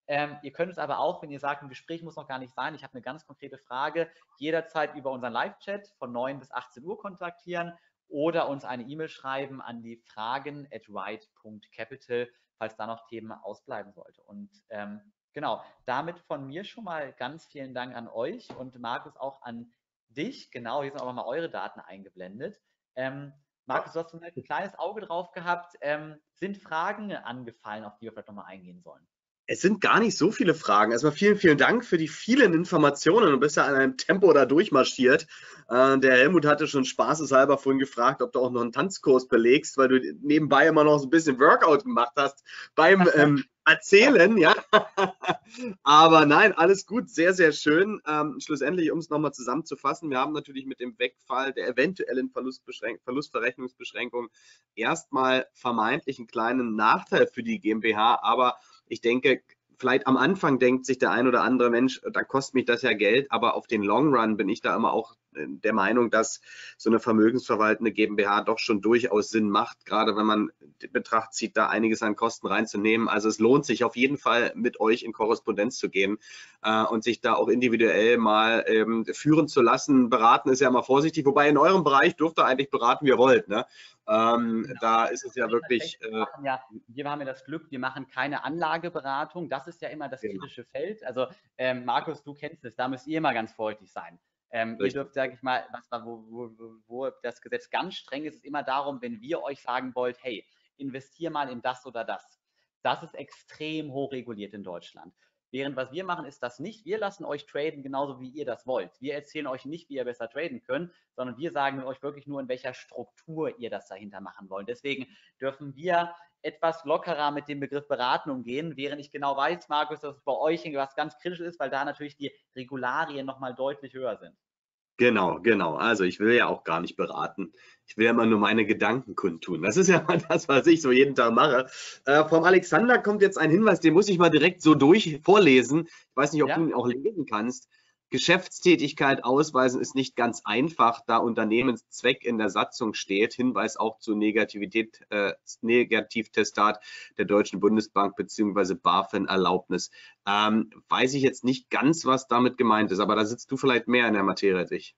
Ähm, ihr könnt es aber auch, wenn ihr sagt, ein Gespräch muss noch gar nicht sein, ich habe eine ganz konkrete Frage, jederzeit über unseren Live-Chat von 9 bis 18 Uhr kontaktieren oder uns eine E-Mail schreiben an die fragen at right.capital, falls da noch Themen ausbleiben sollte. Und ähm, genau, damit von mir schon mal ganz vielen Dank an euch und Markus auch an dich. Genau, hier sind auch nochmal eure Daten eingeblendet. Ähm, Markus, du hast ein kleines Auge drauf gehabt. Ähm, sind Fragen angefallen, auf die wir vielleicht nochmal eingehen sollen? Es sind gar nicht so viele Fragen. Erstmal vielen, vielen Dank für die vielen Informationen. Du bist ja an einem Tempo da durchmarschiert. Äh, der Helmut hatte schon spaßeshalber vorhin gefragt, ob du auch noch einen Tanzkurs belegst, weil du nebenbei immer noch so ein bisschen Workout gemacht hast beim ähm, Erzählen, ja. *laughs* Aber nein, alles gut, sehr, sehr schön. Ähm, schlussendlich, um es nochmal zusammenzufassen, wir haben natürlich mit dem Wegfall der eventuellen Verlustverrechnungsbeschränkung erstmal vermeintlich einen kleinen Nachteil für die GmbH, aber ich denke, vielleicht am Anfang denkt sich der ein oder andere Mensch, da kostet mich das ja Geld, aber auf den Long Run bin ich da immer auch der Meinung, dass so eine vermögensverwaltende GmbH doch schon durchaus Sinn macht, gerade wenn man Betracht zieht, da einiges an Kosten reinzunehmen. Also es lohnt sich auf jeden Fall mit euch in Korrespondenz zu gehen äh, und sich da auch individuell mal ähm, führen zu lassen. Beraten ist ja immer vorsichtig, wobei in eurem Bereich dürft ihr eigentlich beraten, wie ihr wollt. Ne? Ähm, genau. Da ist es ja wirklich. Wir, äh, ja, wir haben ja das Glück, wir machen keine Anlageberatung. Das ist ja immer das genau. kritische Feld. Also, ähm, Markus, du kennst es, da müsst ihr immer ganz vorsichtig sein. Ähm, ihr dürft, sage ich mal, was, wo, wo, wo, das Gesetz ganz streng ist, ist immer darum, wenn wir euch sagen wollt, hey, investier mal in das oder das. Das ist extrem hoch reguliert in Deutschland. Während was wir machen, ist das nicht. Wir lassen euch traden genauso, wie ihr das wollt. Wir erzählen euch nicht, wie ihr besser traden könnt, sondern wir sagen euch wirklich nur, in welcher Struktur ihr das dahinter machen wollt. Deswegen dürfen wir etwas lockerer mit dem Begriff beraten umgehen, während ich genau weiß, Markus, dass es bei euch irgendwas ganz kritisch ist, weil da natürlich die Regularien nochmal deutlich höher sind. Genau, genau. Also ich will ja auch gar nicht beraten. Ich will ja immer nur meine Gedanken kundtun. Das ist ja mal das, was ich so jeden Tag mache. Äh, vom Alexander kommt jetzt ein Hinweis, den muss ich mal direkt so durch vorlesen. Ich weiß nicht, ob ja. du ihn auch lesen kannst. Geschäftstätigkeit ausweisen ist nicht ganz einfach, da Unternehmenszweck in der Satzung steht. Hinweis auch zu Negativität, äh, Negativtestat der Deutschen Bundesbank bzw. BaFin-Erlaubnis. Ähm, weiß ich jetzt nicht ganz, was damit gemeint ist, aber da sitzt du vielleicht mehr in der Materie als ich.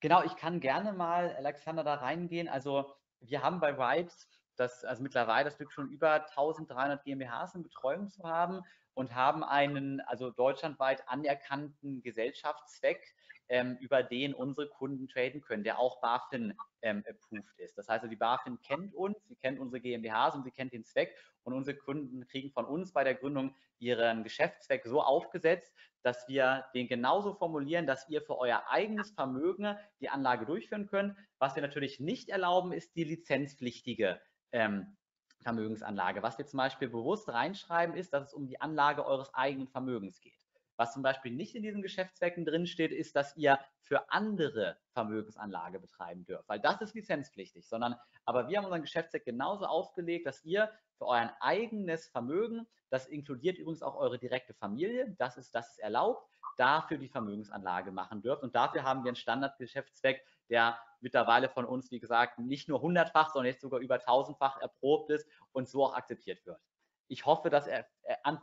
Genau, ich kann gerne mal, Alexander, da reingehen. Also wir haben bei Rides das, also mittlerweile das Glück schon über 1300 GmbHs in Betreuung zu haben und haben einen also deutschlandweit anerkannten Gesellschaftszweck, ähm, über den unsere Kunden traden können, der auch BaFin ähm, approved ist. Das heißt, also die BaFin kennt uns, sie kennt unsere GmbHs und sie kennt den Zweck und unsere Kunden kriegen von uns bei der Gründung ihren Geschäftszweck so aufgesetzt, dass wir den genauso formulieren, dass ihr für euer eigenes Vermögen die Anlage durchführen könnt. Was wir natürlich nicht erlauben, ist die lizenzpflichtige ähm, Vermögensanlage. Was wir zum Beispiel bewusst reinschreiben, ist, dass es um die Anlage eures eigenen Vermögens geht. Was zum Beispiel nicht in diesen Geschäftszwecken drinsteht, ist, dass ihr für andere Vermögensanlage betreiben dürft, weil das ist lizenzpflichtig, sondern aber wir haben unseren Geschäftszweck genauso aufgelegt, dass ihr für euer eigenes Vermögen, das inkludiert übrigens auch eure direkte Familie, das ist, das ist erlaubt, dafür die Vermögensanlage machen dürft. Und dafür haben wir einen Standardgeschäftszweck, der mittlerweile von uns, wie gesagt, nicht nur hundertfach, sondern jetzt sogar über tausendfach erprobt ist und so auch akzeptiert wird. Ich hoffe, dass er,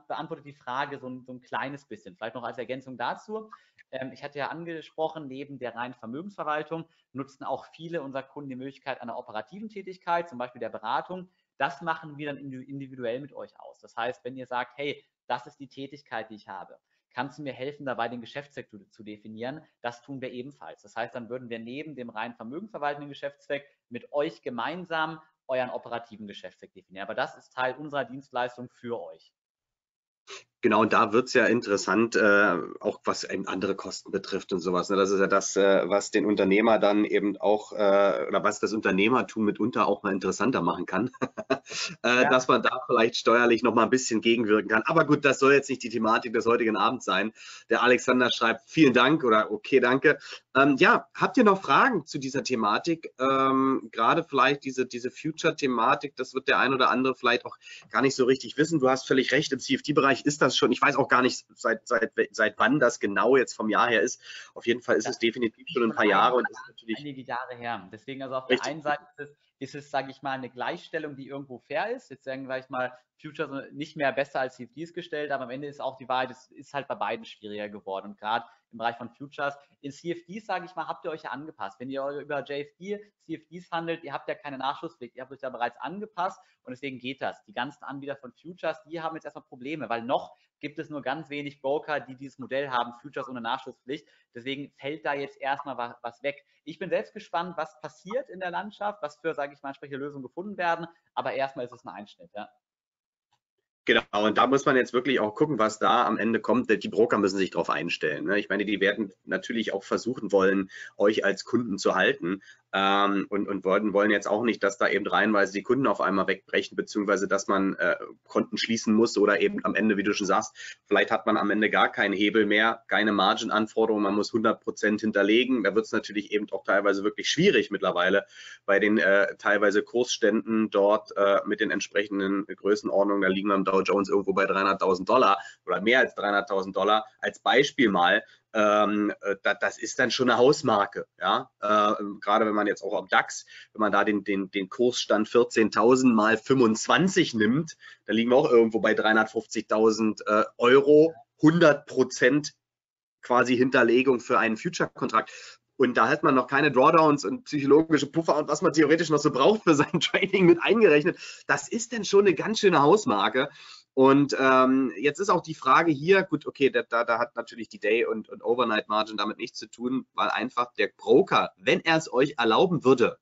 beantwortet die Frage so ein, so ein, kleines bisschen. Vielleicht noch als Ergänzung dazu. Ähm, ich hatte ja angesprochen, neben der reinen Vermögensverwaltung nutzen auch viele unserer Kunden die Möglichkeit einer operativen Tätigkeit, zum Beispiel der Beratung. Das machen wir dann individuell mit euch aus. Das heißt, wenn ihr sagt, hey, das ist die Tätigkeit, die ich habe, kannst du mir helfen, dabei den Geschäftszweck zu, definieren? Das tun wir ebenfalls. Das heißt, dann würden wir neben dem rein vermögensverwaltenden Geschäftszweck mit euch gemeinsam euren operativen Geschäftszweck definieren. Aber das ist Teil unserer Dienstleistung für euch. Genau, und da wird es ja interessant, äh, auch was eben andere Kosten betrifft und sowas. Ne? Das ist ja das, äh, was den Unternehmer dann eben auch, äh, oder was das Unternehmertum mitunter auch mal interessanter machen kann, *laughs* äh, ja. dass man da vielleicht steuerlich noch mal ein bisschen gegenwirken kann. Aber gut, das soll jetzt nicht die Thematik des heutigen Abends sein. Der Alexander schreibt, vielen Dank oder okay, danke. Ähm, ja, habt ihr noch Fragen zu dieser Thematik? Ähm, Gerade vielleicht diese, diese Future-Thematik, das wird der ein oder andere vielleicht auch gar nicht so richtig wissen. Du hast völlig recht, im CFD-Bereich ist das das schon, ich weiß auch gar nicht, seit, seit, seit wann das genau jetzt vom Jahr her ist. Auf jeden Fall ist das es definitiv schon ein paar Jahre und ist natürlich einige Jahre her. Deswegen also auf richtig. der einen Seite ist es, ist es, sage ich mal, eine Gleichstellung, die irgendwo fair ist. Jetzt sagen wir mal, Futures nicht mehr besser als CFDs gestellt, aber am Ende ist auch die Wahrheit, es ist halt bei beiden schwieriger geworden. Und gerade im Bereich von Futures, in CFDs, sage ich mal, habt ihr euch ja angepasst. Wenn ihr über JFD, CFDs handelt, ihr habt ja keine Nachschusspflicht, ihr habt euch da bereits angepasst und deswegen geht das. Die ganzen Anbieter von Futures, die haben jetzt erstmal Probleme, weil noch gibt es nur ganz wenig Broker, die dieses Modell haben, Futures ohne Nachschusspflicht. Deswegen fällt da jetzt erstmal was, was weg. Ich bin selbst gespannt, was passiert in der Landschaft, was für, sage ich mal, entsprechende Lösungen gefunden werden. Aber erstmal ist es ein Einschnitt, ja. Genau, und da muss man jetzt wirklich auch gucken, was da am Ende kommt. Die Broker müssen sich darauf einstellen. Ne? Ich meine, die werden natürlich auch versuchen wollen, euch als Kunden zu halten ähm, und, und wollen, wollen jetzt auch nicht, dass da eben reihenweise die Kunden auf einmal wegbrechen, beziehungsweise dass man äh, Konten schließen muss oder eben am Ende, wie du schon sagst, vielleicht hat man am Ende gar keinen Hebel mehr, keine Margin-Anforderungen, man muss 100 Prozent hinterlegen. Da wird es natürlich eben auch teilweise wirklich schwierig mittlerweile bei den äh, teilweise Kursständen dort äh, mit den entsprechenden Größenordnungen. Da liegen wir im Dow Jones irgendwo bei 300.000 Dollar oder mehr als 300.000 Dollar als Beispiel mal ähm, äh, das, das ist dann schon eine Hausmarke. Ja? Äh, gerade wenn man jetzt auch am DAX, wenn man da den, den, den Kursstand 14.000 mal 25 nimmt, da liegen wir auch irgendwo bei 350.000 äh, Euro, 100 Prozent quasi Hinterlegung für einen Future-Kontrakt. Und da hat man noch keine Drawdowns und psychologische Puffer und was man theoretisch noch so braucht für sein *laughs* Trading mit eingerechnet. Das ist denn schon eine ganz schöne Hausmarke. Und ähm, jetzt ist auch die Frage hier, gut, okay, da, da, da hat natürlich die Day- und, und Overnight-Margin damit nichts zu tun, weil einfach der Broker, wenn er es euch erlauben würde,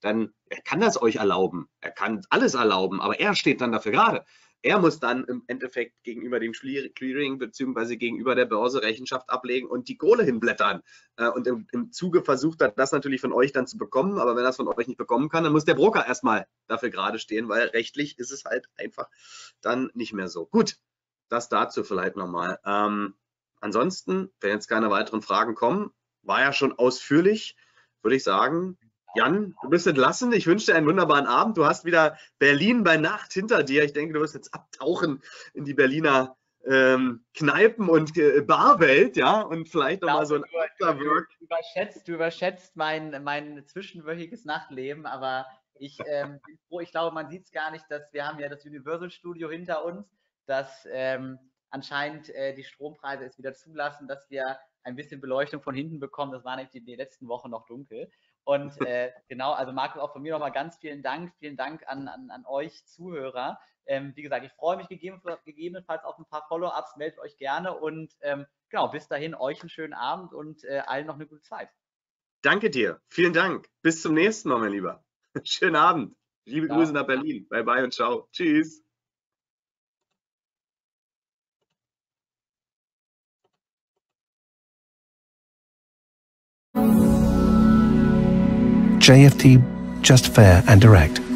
dann er kann das euch erlauben. Er kann alles erlauben, aber er steht dann dafür gerade. Er muss dann im Endeffekt gegenüber dem Clearing bzw. gegenüber der Börse Rechenschaft ablegen und die Kohle hinblättern. Äh, und im, im Zuge versucht er das natürlich von euch dann zu bekommen, aber wenn er es von euch nicht bekommen kann, dann muss der Broker erstmal dafür gerade stehen, weil rechtlich ist es halt einfach dann nicht mehr so. Gut, das dazu vielleicht nochmal. Ähm, ansonsten, wenn jetzt keine weiteren Fragen kommen, war ja schon ausführlich, würde ich sagen, Jan, du bist entlassen. Ich wünsche dir einen wunderbaren Abend. Du hast wieder Berlin bei Nacht hinter dir. Ich denke, du wirst jetzt abtauchen in die Berliner ähm, Kneipen- und äh, Barwelt, ja, und vielleicht nochmal so ein Afterwork. Du, überschätzt, du überschätzt mein, mein zwischenwöchiges Nachtleben, aber ich ähm, bin froh, ich glaube, man sieht es gar nicht, dass wir haben ja das Universal Studio hinter uns, dass ähm, anscheinend äh, die Strompreise es wieder zulassen, dass wir ein bisschen Beleuchtung von hinten bekommen. Das war nämlich die, die letzten Wochen noch dunkel. Und äh, genau, also Markus, auch von mir nochmal ganz vielen Dank. Vielen Dank an, an, an euch Zuhörer. Ähm, wie gesagt, ich freue mich gegebenenfalls auf ein paar Follow-ups. Meldet euch gerne und ähm, genau, bis dahin euch einen schönen Abend und äh, allen noch eine gute Zeit. Danke dir. Vielen Dank. Bis zum nächsten Mal, mein Lieber. *laughs* Schönen Abend. Liebe ciao. Grüße nach Berlin. Bye bye und ciao. Tschüss. JFT, just fair and direct.